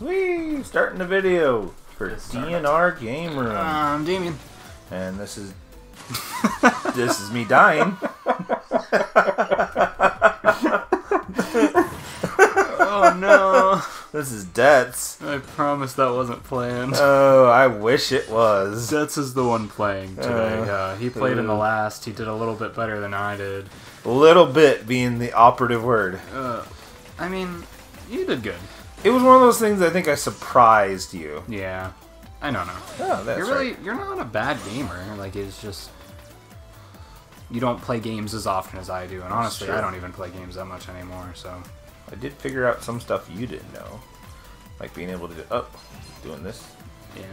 Whee! Starting the video for Just started. DNR Game Room. I'm Damien. and this is this is me dying. Oh no! This is Debts. I promise that wasn't planned. Oh, I wish it was. Debts is the one playing today. Uh, Uh, he played in the uh. last. He did a little bit better than I did. A little bit being the operative word. Uh, I mean, you did good. It was one of those things I think I surprised you. Yeah, I don't know. Oh, that's you're really right. you're not a bad gamer. Like it's just you don't play games as often as I do, and honestly. I don't even play games that much anymore. So I did figure out some stuff you didn't know, like being able to do. Oh, doing this yeah,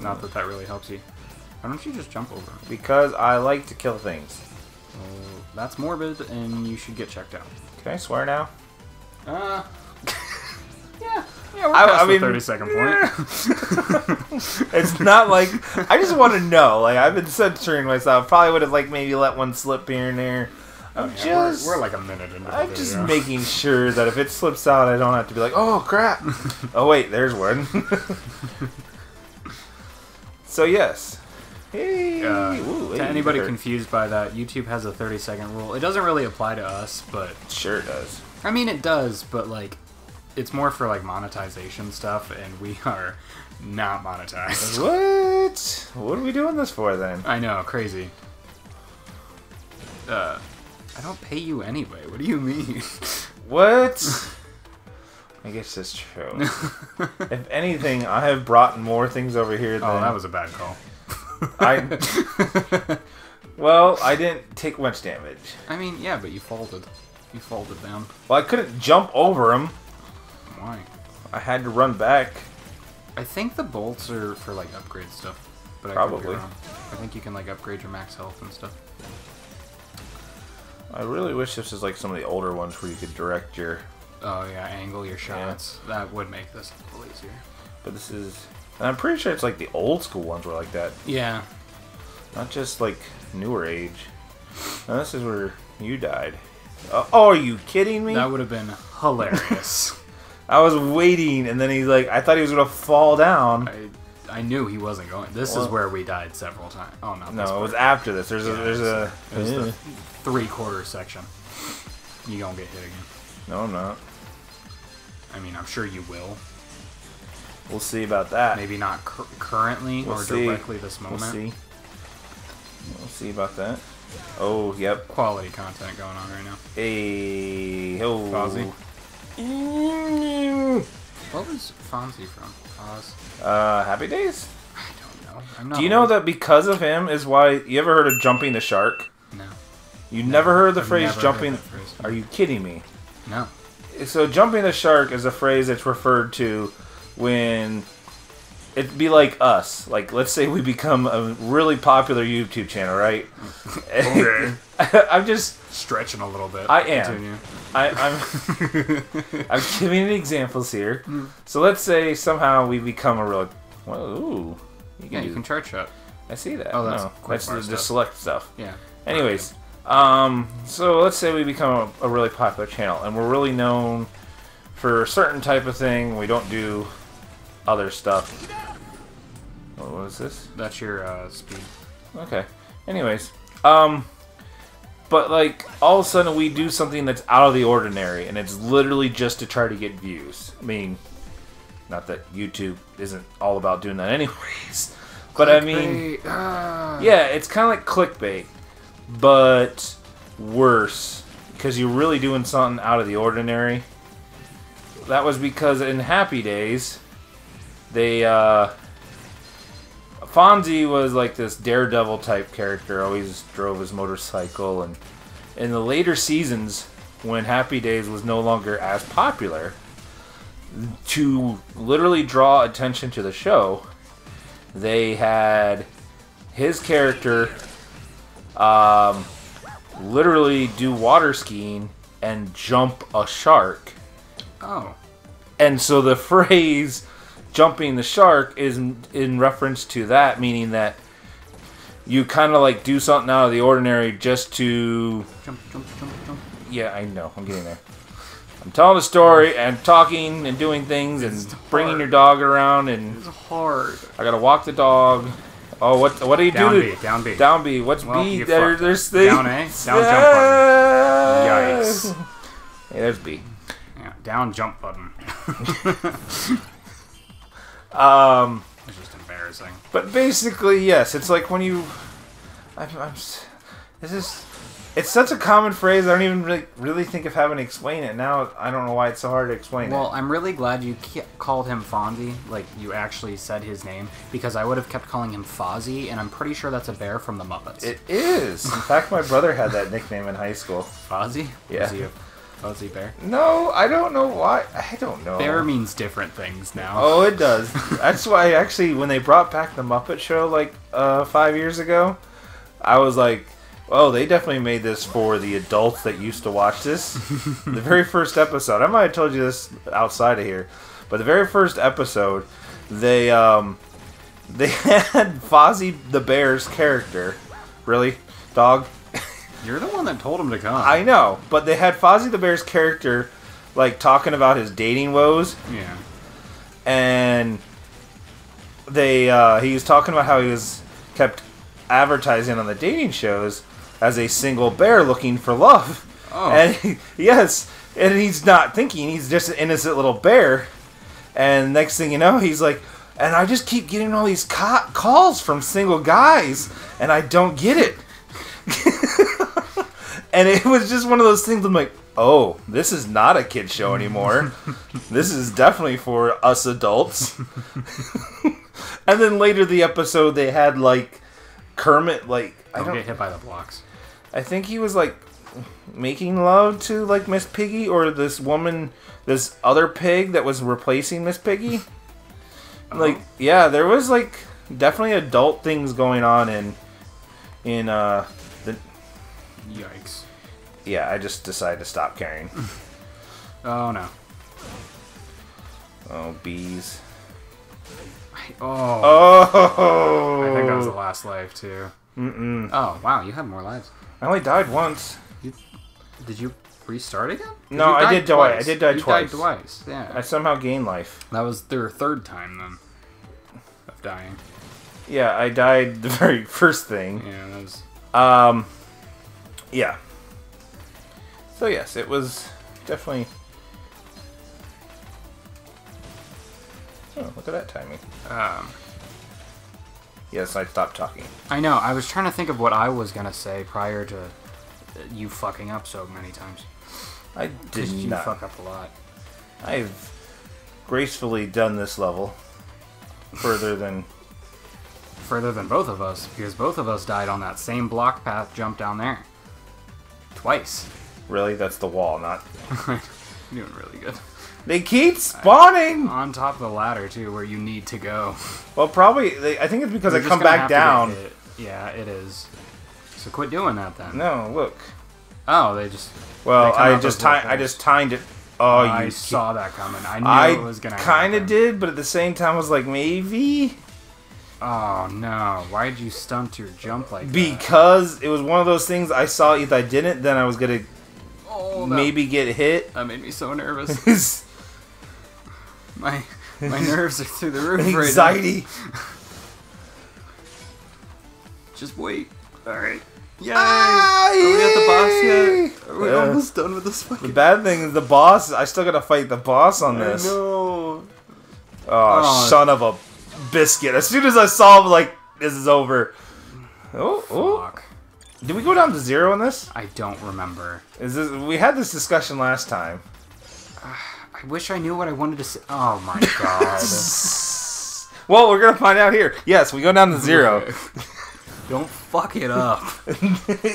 not that that really helps you. Why don't you just jump over? because I like to kill things. Well, that's morbid, and you should get checked out. Can I swear now? Uh, yeah, yeah, we're I- past I the mean, thirty second point. It's not like I just want to know. Like I've been censoring myself. Probably would have like maybe let one slip here and there. I'm Oh, Yeah, we're- just, we're, like a minute into the I'm just making sure that if it slips out, I don't have to be like, oh crap. oh wait, there's one. so yes. Hey. Uh, Ooh, to anybody hurt. confused by that, YouTube has a 30 second rule. It doesn't really apply to us, but Sure it does. I mean it does, but like it's more for like monetization stuff, and we are not monetized. What? What are we doing this for then? I know, crazy. Uh, I don't pay you anyway. What do you mean? What? I guess that's true. if anything, I have brought more things over here than oh, that was a bad call. I. Well, I didn't take much damage. I mean, yeah, but you folded. You folded them. Well, I couldn't jump over him. Why? I had to run back. I think the bolts are for like upgrade stuff. But I Probably. I think you can like upgrade your max health and stuff. I really wish this was like some of the older ones where you could direct your. Oh yeah, angle your shots. That would make this a little easier. But this is. And I'm pretty sure it's like the old school ones were like that, Yeah. not just like newer age. Now this is where you died. Uh, oh, are you kidding me? That would have been hilarious. I was waiting, and then he's like, I thought he was gonna fall down. I I knew he wasn't going. This Well- is where we died several times. Oh no, No, it was after this. There's a. There's a. it was the three quarter section. You gonna get hit again. No, I'm not. I mean, I'm sure you will. We'll see about that. Maybe not cur- currently We'll or see. directly this moment. We'll see. We'll see about that. Oh, yep. Quality content going on right now. Hey, oh. Fozzie? Mm, What was Fonzie from? Oz? Uh, Happy Days. I don't know. I'm not. Do you know that because of him is why you ever heard of jumping the shark? No. You never heard the I've phrase jumping. that phrase. Are you kidding me? No. So jumping the shark is a phrase that's referred to when it'd be like us. Like let's say we become a really popular YouTube channel, right? Okay. I'm just Stretching a little bit. I am. Continue. I, I'm I'm giving examples here. So let's say somehow we become a real. Well, ooh, you can Yeah, you can charge shot. I see that. Oh, that's no, quick that's the, the stuff. select stuff. Yeah. Anyways, um, so let's say we become a, a really popular channel, and we're really known for a certain type of thing. We don't do other stuff. What was this? That's your uh, speed. Okay. Anyways, um, but like all of a sudden we do something that's out of the ordinary, and it's literally just to try to get views. I mean, not that YouTube isn't all about doing that, anyways. But I mean, Ah. yeah, it's kind of like clickbait, but worse because you're really doing something out of the ordinary. That was because in Happy Days, they uh, Fonzie was like this daredevil type character, always drove his motorcycle, and in the later seasons, when Happy Days was no longer as popular, to literally draw attention to the show, they had his character um, literally do water skiing and jump a shark. Oh. And so the phrase jumping the shark is in, reference to that, meaning that you kind of like do something out of the ordinary just to. Jump, jump, jump, jump. Yeah, I know. I'm getting there. I'm telling a story and talking and doing things and It's bringing hard. your dog around and It's hard. I gotta walk the dog. Oh, what what do you Down do? B, to, down B. Down B. What's Well, B? There, there's things. Down A, down jump button. Yikes. Hey, there's B. Yeah, down jump button. Um, It's just embarrassing. but basically, yes, it's like when you. I'm, I'm this is. It's such a common phrase. I don't even really, really think of having to explain it now. I don't know why it's so hard to explain Well, it. I'm really glad you called him Fonzie, like you actually said his name, because I would have kept calling him Fozzie, and I'm pretty sure that's a bear from the Muppets. It is. In fact, my brother had that nickname in high school. Fozzie? Yeah. Was he a fuzzy bear? No, I don't know why. I don't know. Bear means different things now. Oh, it does. That's why actually when they brought back the Muppet Show like uh, five years ago, I was like, "Oh, they definitely made this for the adults that used to watch this." the very first episode, I might have told you this outside of here, but the very first episode, they um, they had Fozzie the Bear's character. Really, dog? You're the one that told him to come. I know, but they had Fozzie the Bear's character like talking about his dating woes yeah. and they uh, he was talking about how he was kept advertising on the dating shows as a single bear looking for love. Oh. And he- yes, and he's not thinking he's just an innocent little bear. And next thing you know, he's like, and I just keep getting all these ca- calls from single guys, and I don't get it. And it was just one of those things. I'm like, oh, this is not a kid show anymore. this is definitely for us adults. and then later the episode, they had like Kermit, like I Don't don't, get hit by the blocks. I think he was like making love to like Miss Piggy or this woman, this other pig that was replacing Miss Piggy. Like, yeah, there was like definitely adult things going on in in uh Yikes. yeah. I just decided to stop caring. Oh no. Oh, bees. Oh. Oh, I think that was the last life too. Mm-mm. Oh wow, you have more lives. I only died once. Did you restart again? No, I did die- twice. I did die you twice. Died twice. Yeah. I somehow gained life. That was their third time then of dying. Yeah, I died the very first thing. Yeah, that was. Um, yeah. So yes, it was definitely. Oh, look at that timing. Um, Yes, I stopped talking. I know. I was trying to think of what I was gonna say prior to uh, you fucking up so many times. I did you not. fuck up a lot. I've gracefully done this level further than. Further than both of us, because both of us died on that same block path jump down there. Twice. Really, that's the wall, not. You're doing really good. They keep spawning. On top of the ladder too, where you need to go. Well, probably. They, I think it's because You're I come back have to get down. Yeah, it is. So quit doing that then. No, look. Oh, they just. Well, They I just ti- I just timed it. Oh, I you saw that coming. I knew I it was gonna. kind of did, but at the same time, I was like, maybe Oh no! Why did you stunt your jump like that? because it was one of those things. I saw if I didn't, then I was gonna Oh, that, maybe get hit. that made me so nervous. my my nerves are through the roof right now. Anxiety. Just wait. All right. Yay! Ah, Are we at the boss yet? Are we Yeah. almost done with this The bad thing is the boss. I still gotta fight the boss on I this. know. Oh, Oh. son of a biscuit! As soon as I saw him, like this is over. Oh, oh! Did we go down to zero in this? I don't remember. Is this? We had this discussion last time. I wish I knew what I wanted to say. Oh my god. Well, we're gonna find out here. Yes, we go down to zero don't fuck it up.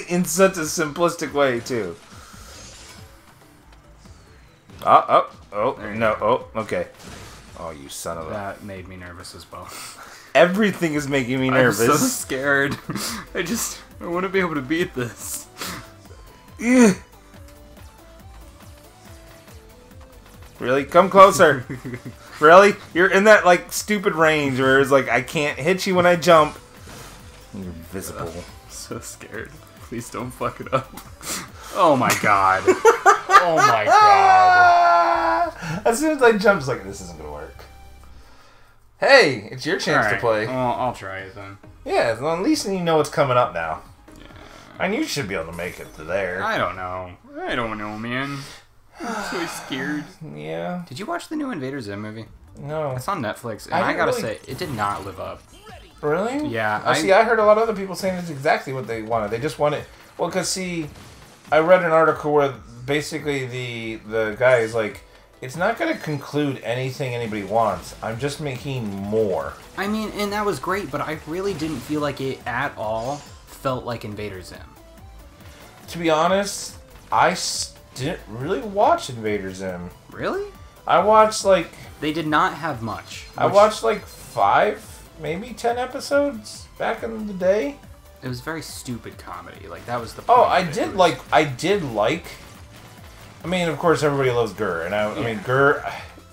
in such a simplistic way too. Oh, oh, oh, There no, oh, okay. Oh, you son of a! That made me nervous as well. Everything is making me nervous. I'm so scared. I just I want to be able to beat this. Really? Come closer. really? You're in that like stupid range where it's like I can't hit you when I jump. You're visible. So scared. Please don't fuck it up. Oh my god. oh my god. As soon as I jump, it's like this isn't gonna work. Hey, it's your chance to play. Well, I'll try it then. Yeah, well, at least you know what's coming up now. Yeah. And you should be able to make it to there. I don't know. I don't know, man. I'm so scared. Yeah, Did you watch the new Invader Zim movie? no. It's on Netflix, and I I, gotta really- say, it did not live up. Really? Yeah, I I- see. I heard a lot of other people saying it's exactly what they wanted. They just wanted. Well, cause see, I read an article where basically the the guy is like, it's not going to conclude anything anybody wants. I'm just making more. I mean, and that was great, but I really didn't feel like it at all felt like Invader Zim. To be honest, I didn't really watch Invader Zim. Really? I watched like They did not have much. I watched like five, maybe ten episodes back in the day. It was very stupid comedy. Like that was the. Oh, I of it. It did was- like. I did like. I mean, of course, everybody loves GIR, and I, I mean, GIR.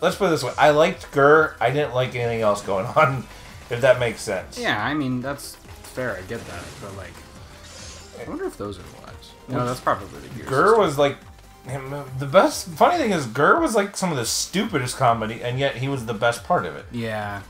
Let's put it this way: I liked GIR. I didn't like anything else going on, if that makes sense. Yeah, I mean that's fair. I get that, but like, I wonder if those are the lives. No, that's probably the Gear GIR was like the best. Funny thing is, GIR was like some of the stupidest comedy, and yet he was the best part of it. Yeah.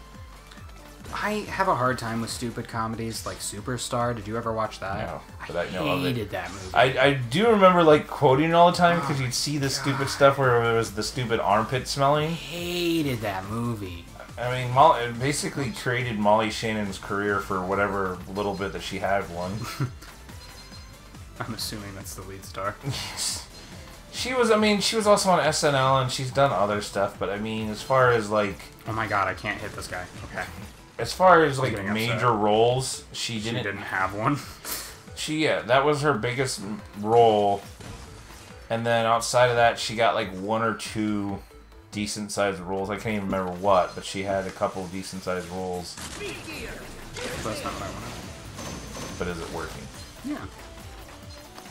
I have a hard time with stupid comedies like Superstar. Did you ever watch that? No, but I know of it. hated that movie. I, I do remember like quoting it all the time because Oh you'd see the stupid stuff where it was the stupid armpit smelling. hated that movie. I mean, Molly, it basically traded Molly Shannon's career for whatever little bit that she had one. I'm assuming that's the lead star. Yes. she was, I mean, she was also on SNL and she's done other stuff, but I mean, as far as like, Oh my god, I can't hit this guy. Okay. As far as like major upset. roles, she She didn't. didn't have one. She yeah, that was her biggest role, and then outside of that, she got like one or two decent sized roles. I can't even remember what, but she had a couple decent sized roles. That's not what I wanted. But is it working? Yeah.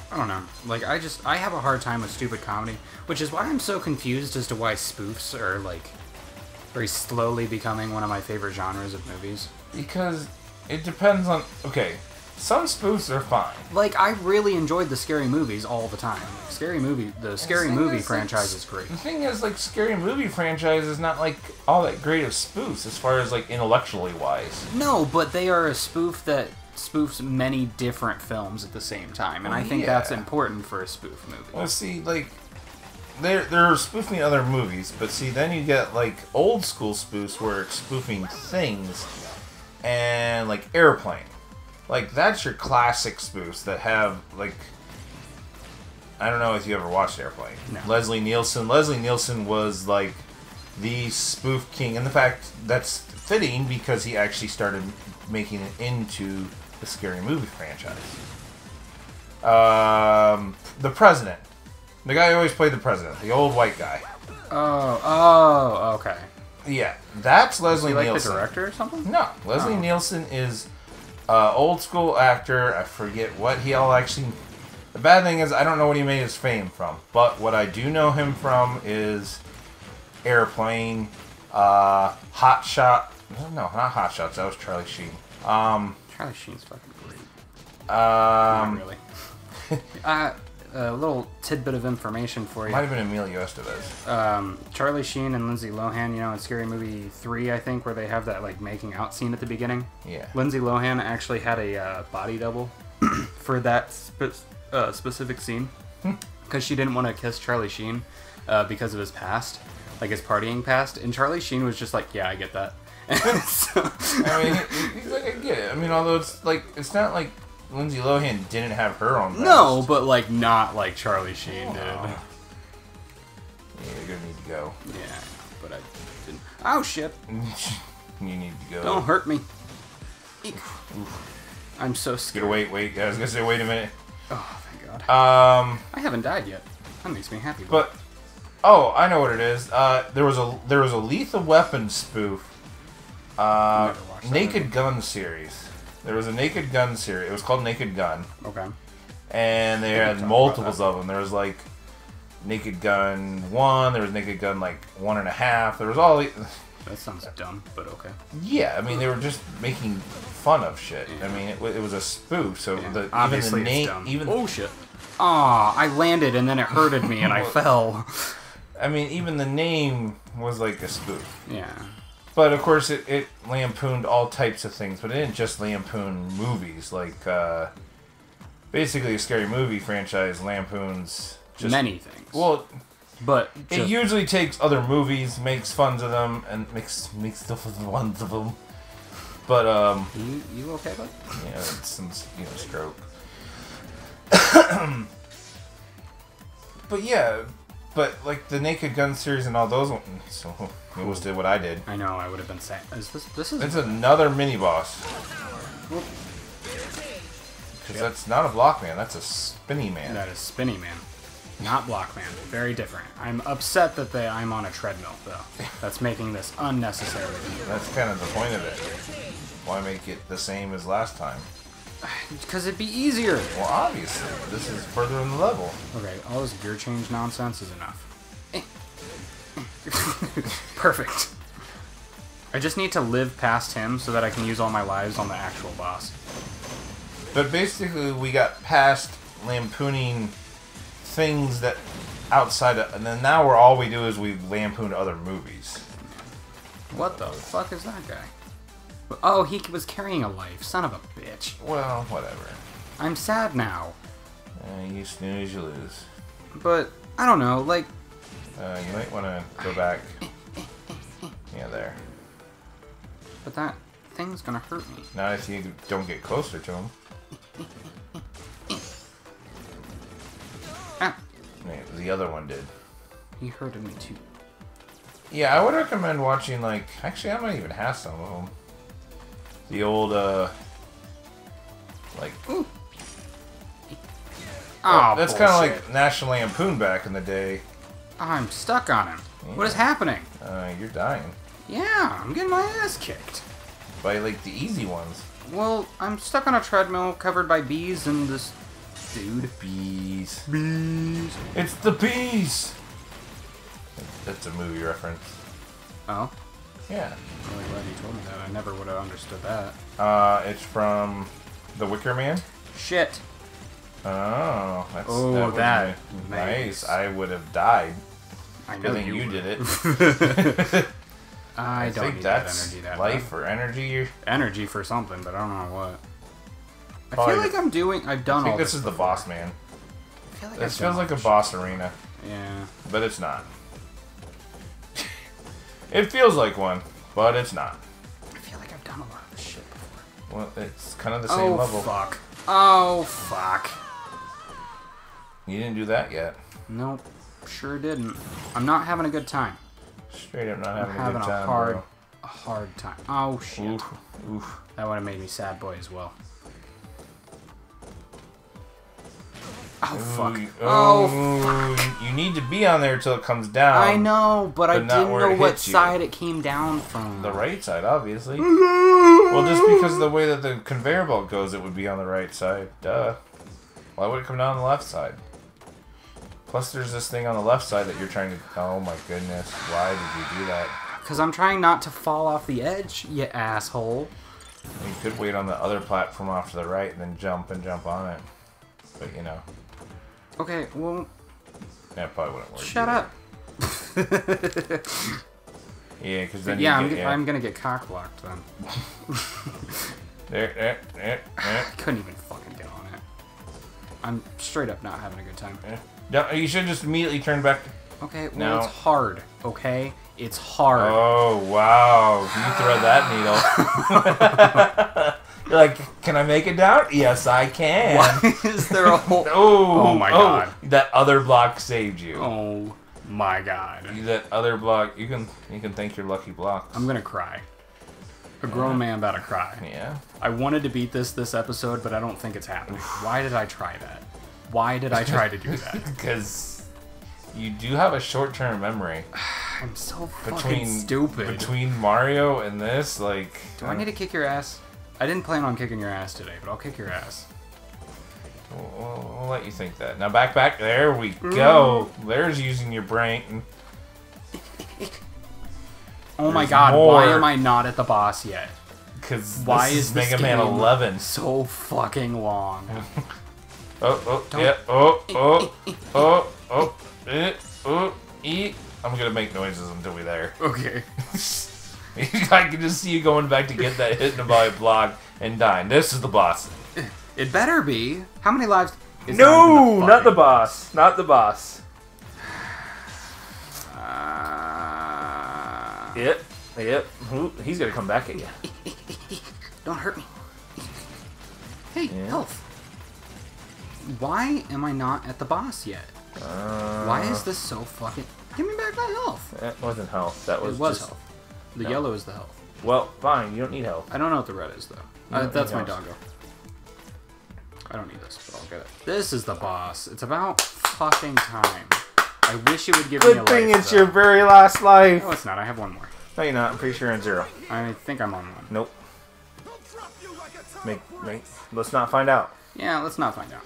I don't know. Like I just I have a hard time with stupid comedy, which is why I'm so confused as to why spoofs are like very slowly becoming one of my favorite genres of movies. Because it depends on. Okay, some spoofs are fine. Like I really enjoyed the scary movies all the time. Scary movie, the scary thing movie is, like, franchise is great. The thing is, like, scary movie franchise is not like all that great of spoofs as far as like intellectually wise. No, but they are a spoof that spoofs many different films at the same time, and I think that's important for a spoof movie. Well, see, like, they're they're spoofing other movies, but see, then you get like old school spoofs where it's spoofing things, and like Airplane, like that's your classic spoofs that have like. I don't know if you ever watched Airplane. No. Leslie Nielsen. Leslie Nielsen was like the spoof king, and the fact that's fitting because he actually started making it into the scary movie franchise. Um, the president, the guy who always played the president, the old white guy. Oh, oh, okay. Yeah, that's Leslie he like Nielsen. the director or something? No, Leslie Oh. Nielsen is uh, old school actor. I forget what he all actually. The bad thing is I don't know what he made his fame from, but what I do know him from is Airplane, uh, Hot Shot. No, not Hot Shots. That was Charlie Sheen. Um, Charlie Sheen's fucking great. um, Not really. uh, a little tidbit of information for you. might have been Emilio Estevez. um, Charlie Sheen and Lindsay Lohan, you know, in Scary Movie 3, I think, where they have that, like, making out scene at the beginning. Yeah. Lindsay Lohan actually had a uh, body double for that spe- uh, specific scene because she didn't want to kiss Charlie Sheen uh, because of his past, like his partying past. And Charlie Sheen was just like, yeah, I get that. so, I mean, he- he's like, I get it. I mean, although it's like, it's not like Lindsay Lohan didn't have her own. no, but like not like Charlie Sheen did. Oh. Yeah, you're gonna need to go. Yeah, but I didn't. Oh shit! you need to go. Don't hurt me. I'm so Get scared. wait, wait. I was gonna say, wait a minute. Oh, thank God. Um, I haven't died yet. That makes me happy. but oh, I know what it is. Uh, there was a there was a Lethal Weapon spoof. Uh, Never watched that Naked movie. Gun series. There was a Naked Gun series. It was called Naked Gun, okay. and they had multiples of them. There was like Naked Gun one. There was Naked Gun like one and a half. There was all. That sounds dumb, but okay. Yeah, I mean they were just making fun of shit. I mean it, it was a spoof, so Yeah. the Obviously, even the name, dumb. even oh shit! Ah, I landed and then it hurted me and I fell. I mean even the name was like a spoof. Yeah. But of course, it, it lampooned all types of things, but it didn't just lampoon movies. Like, uh, basically, a scary movie franchise lampoons just Many things. Well, but it just, usually takes other movies, makes fun of them, and makes makes stuff with ones of them. But um, you you okay, bud? yeah, it's some you know stroke. but yeah, but like the Naked Gun series and all those ones, so you almost did what I did. I know. I would have been saying. Is this this is It's another mini boss. Because that's not a block man, that's a spinny man. that is Spinny Man, not Block Man. Very different. I'm upset that they I'm on a treadmill though. That's making this unnecessary. That's kind of the point of it. Why make it the same as last time? Because it'd be easier. Well, obviously, this is further in the level. Okay, all this gear change nonsense is enough. Eh. Perfect. I just need to live past him so that I can use all my lives on the actual boss. But basically, we got past lampooning things that outside of, and then now we're all we do is we lampoon other movies. What the fuck is that guy? Oh, he was carrying a life. Son of a bitch. Well, whatever. I'm sad now. Uh, you snooze, you lose. But, I don't know, like, Uh, you might want to go back. Yeah, there. but that thing's gonna hurt me. Not if you don't get closer to him. Ah, Yeah, the other one did. he hurted me too. Yeah, I would recommend watching like. Actually, I might even have some of them. The old, uh, like. Oh, that's kind of like National Lampoon back in the day. I'm stuck on him. What is happening? Uh, you're dying Yeah, I'm getting my ass kicked. by like the easy ones. Well, I'm stuck on a treadmill covered by bees and this dude. Bees. Bees. It's the bees. That's a movie reference. Oh, Yeah. I'm really glad you told me that. I never would have understood that. Uh, it's from The Wicker Man. Shit. Oh, that's Oh, would've that. Nice. nice. I would have died. I Good know you, you would. did it. I, I don't think need that's that energy that life bad. or energy. Energy for something, but I don't know what. I Probably feel like I'm doing. I've done I think all this this. is the boss man. I feel like This I've done feels like a this boss arena. Yeah. but it's not. It feels like one, but it's not. I feel like I've done a lot of this shit before. Well, it's kind of the oh, same level. oh level. fuck. Oh fuck. You didn't do that yet. Nope. Sure didn't. I'm not having a good time. Straight up, not I'm having, having a good a time, hard, bro. a hard time. Oh shit. Oof, oof. That would have made me sad boy as well. Oh fuck. Ooh, Oh fuck. You need to be on there till it comes down. I know, but, I but not didn't know what hits you. side it came down from. The right side, obviously. Mm-hmm. well, just because of the way that the conveyor belt goes, it would be on the right side. Duh. Why would it come down on the left side? Plus, there's this thing on the left side that you're trying to. Oh my goodness! Why did you do that? Because I'm trying not to fall off the edge, you asshole. You could wait on the other platform off to the right and then jump and jump on it. But you know, Okay, well, that probably wouldn't work. shut either. up. Yeah, because then yeah, I'm, get, yeah. I'm gonna get cock blocked then. There, there, there, there, Couldn't even fucking get on it. I'm straight up not having a good time. Yeah. No, you should just immediately turn back. Okay, well, No. it's hard, okay? It's hard. Oh wow! You thread that needle. You're like, can I make it down? Yes, I can. Why is there a whole. Oh, Oh my oh, God. That other block saved you. Oh my god. That other block, you can you can thank your lucky block. I'm gonna cry. A grown man about to cry. Yeah. I wanted to beat this this episode, but I don't think it's happening. Why did I try that? Why did I try to do that? Because you do have a short-term memory I'm so fucking between stupid. between Mario and this. Like, Do I need to kick your ass? I didn't plan on kicking your ass today, but I'll kick your ass. We'll, we'll- we'll let you think that. Now back, back. There we go. There's using your brain. Oh my god, more. why am I not at the boss yet? Because Why is is this Mega Man game- 11. So fucking long. Oh, oh, Don't- yeah, oh, oh, oh, oh, eh, oh, e. I'm gonna make noises until we're there. Okay. I can just see you going back to get that hit by a block and dying. This is the boss. It better be. How many lives? It's No, even not the boss. Not the boss. Uh, Yep, yep. He's gonna come back at you. Don't hurt me. Hey, Yeah. health. Why am I not at the boss yet? Uh, Why is this so fucking? Give me back my health. That wasn't health. That was it was just- health. The No. yellow is the health. Well, fine. You don't need health. I don't know what the red is though. You Uh, that's my health. doggo. I don't need this, but I'll get it. This is the boss. It's about fucking time. I wish it would give me a Good thing life, it's though. your very last life. No, it's not. I have one more. No, you're not. I'm pretty sure you're in zero. I think I'm on one. Nope. Make, make. Let's not find out. Yeah, let's not find out.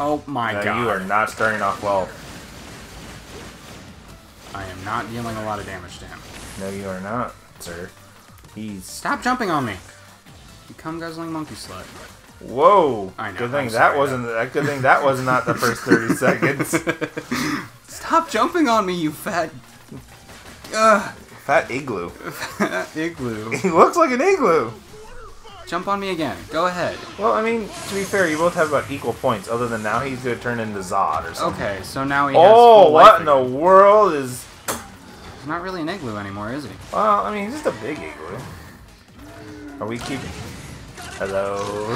Oh my No, god. you are not starting off well. I am not dealing a lot of damage to him. No, you are not, sir. He Stop jumping on me! You cum guzzling monkey slut. Whoa! I know, Good thing that wasn't. That good thing that was not the first thirty seconds. Stop jumping on me, you fat. Ugh. Fat igloo. Fat igloo. He looks like an igloo. Jump on me again. Go ahead. Well, I mean, to be fair, you both have about equal points. Other than now, he's gonna turn into Zod or something. Okay, so now he has Oh, what in the world is? He's not really an igloo anymore, is he? Well, I mean, he's just a big igloo. Are we keeping? Hello.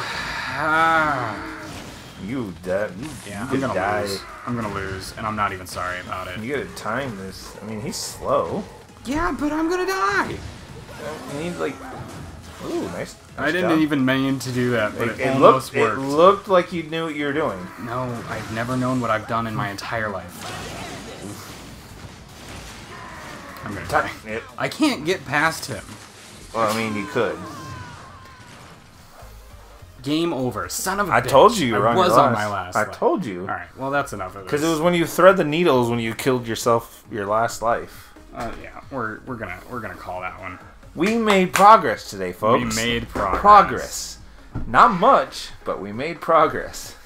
Ah. You dead. You, Yeah, you I'm gonna die. lose. I'm gonna lose, and I'm not even sorry about it. You gotta time this. I mean, he's slow. Yeah, but I'm gonna die. You need like. Ooh, nice. I didn't job. even mean to do that, but It, it, it almost looked. It looked like you knew what you were doing. no, I've never known what I've done in my entire life. I'm gonna die. Yep. I can't get past him. Well, I mean, you could. Game over. Son of a I bitch. told you you were I on was your on last. my last. I life. told you. Alright, well, that's enough of this. Because it was when you thread the needles when you killed yourself your last life. Uh, yeah, we're, we're gonna we're gonna call that one. We made progress today, folks. We made progress. progress. Not much, but we made progress.